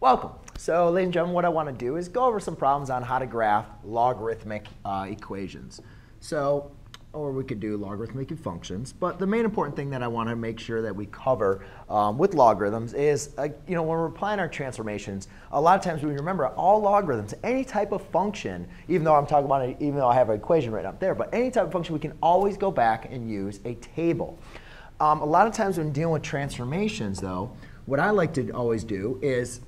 Welcome. So, ladies and gentlemen, what I want to do is go over some problems on how to graph logarithmic uh, equations. So, or we could do logarithmic functions. But the main important thing that I want to make sure that we cover um, with logarithms is, uh, you know, when we're applying our transformations, a lot of times we remember all logarithms, any type of function, even though I'm talking about it, even though I have an equation right up there, but any type of function, we can always go back and use a table. Um, a lot of times when dealing with transformations, though, what I like to always do is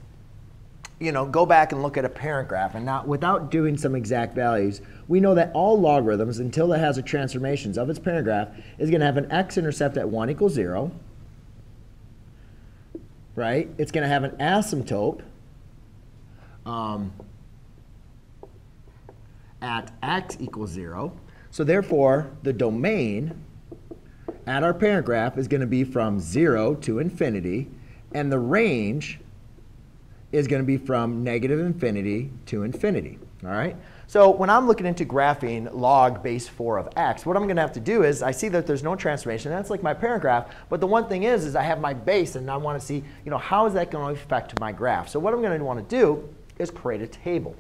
you know, go back and look at a parent graph, and now without doing some exact values, we know that all logarithms, until it has a transformations of its parent graph, is going to have an x-intercept at 1 equals 0, right? It's going to have an asymptote um, at x equals 0. So therefore, the domain at our parent graph is going to be from 0 to infinity, and the range is going to be from negative infinity to infinity. All right? So when I'm looking into graphing log base 4 of x, what I'm going to have to do is I see that there's no transformation. That's like my parent graph. But the one thing is, is I have my base, and I want to see, you know, how is that going to affect my graph? So what I'm going to want to do is create a table.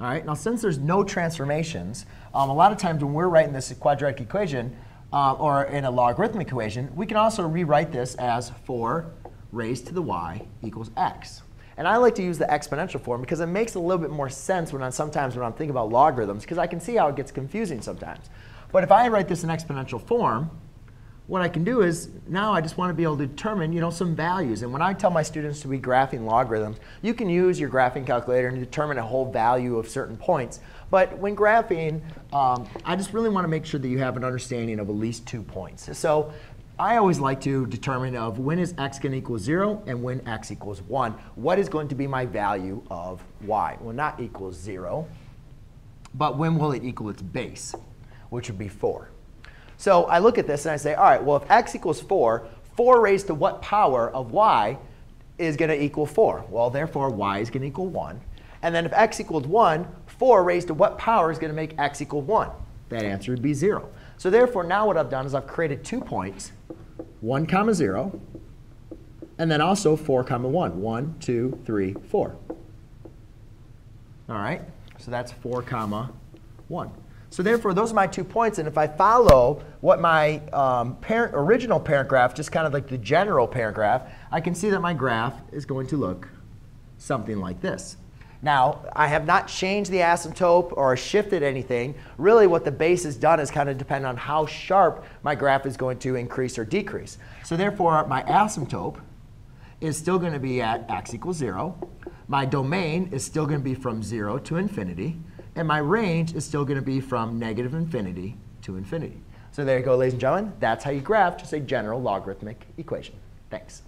All right, now since there's no transformations, um, a lot of times when we're writing this quadratic equation, uh, or in a logarithmic equation, we can also rewrite this as 4 raised to the y equals x. And I like to use the exponential form because it makes a little bit more sense when I, sometimes when I'm thinking about logarithms because I can see how it gets confusing sometimes. But if I write this in exponential form, what I can do is now I just want to be able to determine you know, some values. And when I tell my students to be graphing logarithms, you can use your graphing calculator and determine a whole value of certain points. But when graphing, um, I just really want to make sure that you have an understanding of at least two points. So I always like to determine of when is x going to equal 0 and when x equals 1. What is going to be my value of y? Well, not equal 0, but when will it equal its base, which would be 4. So I look at this and I say, all right, well, if x equals 4, 4 raised to what power of y is going to equal 4? Well, therefore, y is going to equal 1. And then if x equals 1, 4 raised to what power is going to make x equal 1? That answer would be 0. So therefore, now what I've done is I've created two points, 1 comma 0, and then also 4 comma 1. 1, 2, 3, 4. All right? So that's 4 comma 1. So therefore, those are my two points. And if I follow what my um, parent, original parent graph, just kind of like the general parent graph, I can see that my graph is going to look something like this. Now, I have not changed the asymptote or shifted anything. Really, what the base has done is kind of depend on how sharp my graph is going to increase or decrease. So therefore, my asymptote is still going to be at x equals 0. My domain is still going to be from 0 to infinity. And my range is still going to be from negative infinity to infinity. So there you go, ladies and gentlemen. That's how you graph just a general logarithmic equation. Thanks.